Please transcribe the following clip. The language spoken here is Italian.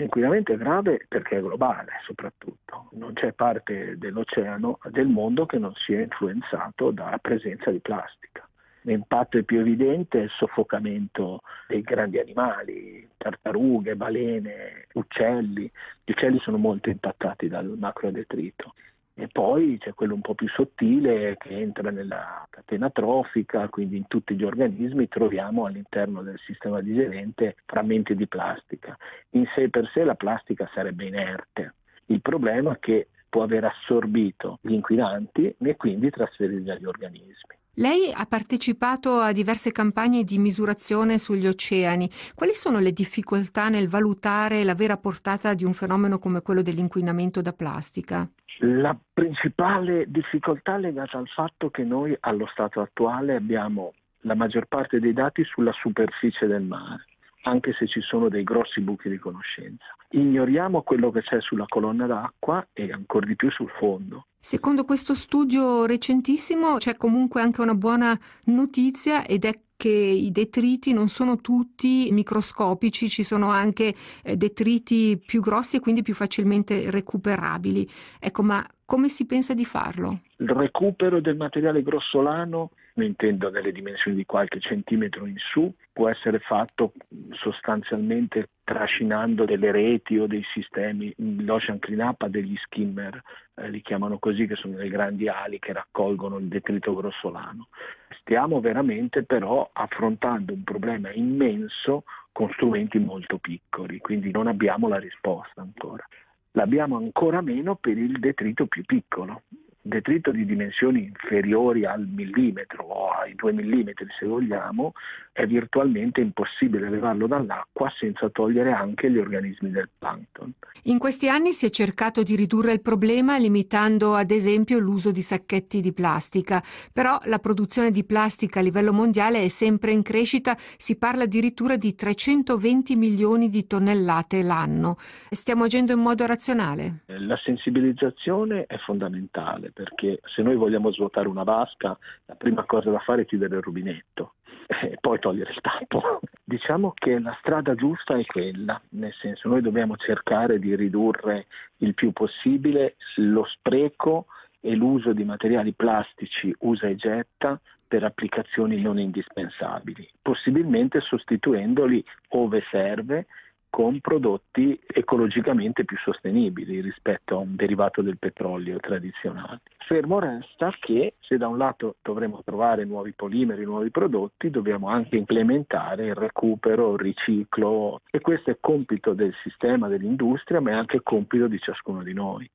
L'inquinamento è grave perché è globale soprattutto, non c'è parte dell'oceano, del mondo che non sia influenzato dalla presenza di plastica. L'impatto è più evidente è il soffocamento dei grandi animali, tartarughe, balene, uccelli. Gli uccelli sono molto impattati dal macrodetrito. E poi c'è quello un po' più sottile che entra nella catena trofica, quindi in tutti gli organismi troviamo all'interno del sistema digerente frammenti di plastica. In sé per sé la plastica sarebbe inerte. Il problema è che può aver assorbito gli inquinanti e quindi trasferirli agli organismi. Lei ha partecipato a diverse campagne di misurazione sugli oceani. Quali sono le difficoltà nel valutare la vera portata di un fenomeno come quello dell'inquinamento da plastica? La principale difficoltà è legata al fatto che noi allo stato attuale abbiamo la maggior parte dei dati sulla superficie del mare anche se ci sono dei grossi buchi di conoscenza. Ignoriamo quello che c'è sulla colonna d'acqua e ancora di più sul fondo. Secondo questo studio recentissimo c'è comunque anche una buona notizia ed è che i detriti non sono tutti microscopici, ci sono anche eh, detriti più grossi e quindi più facilmente recuperabili. Ecco, ma come si pensa di farlo? Il recupero del materiale grossolano non intendo nelle dimensioni di qualche centimetro in su, può essere fatto sostanzialmente trascinando delle reti o dei sistemi. L'Ocean Cleanup ha degli skimmer, eh, li chiamano così, che sono delle grandi ali che raccolgono il detrito grossolano. Stiamo veramente però affrontando un problema immenso con strumenti molto piccoli, quindi non abbiamo la risposta ancora. L'abbiamo ancora meno per il detrito più piccolo detrito di dimensioni inferiori al millimetro o ai due millimetri se vogliamo, è virtualmente impossibile levarlo dall'acqua senza togliere anche gli organismi del plankton. In questi anni si è cercato di ridurre il problema limitando ad esempio l'uso di sacchetti di plastica, però la produzione di plastica a livello mondiale è sempre in crescita, si parla addirittura di 320 milioni di tonnellate l'anno. Stiamo agendo in modo razionale? La sensibilizzazione è fondamentale perché se noi vogliamo svuotare una vasca, la prima cosa da fare è chiudere il rubinetto e poi togliere il tappo. Diciamo che la strada giusta è quella, nel senso noi dobbiamo cercare di ridurre il più possibile lo spreco e l'uso di materiali plastici usa e getta per applicazioni non indispensabili, possibilmente sostituendoli ove serve con prodotti ecologicamente più sostenibili rispetto a un derivato del petrolio tradizionale. Fermo resta che se da un lato dovremo trovare nuovi polimeri, nuovi prodotti, dobbiamo anche implementare il recupero, il riciclo e questo è compito del sistema, dell'industria, ma è anche compito di ciascuno di noi.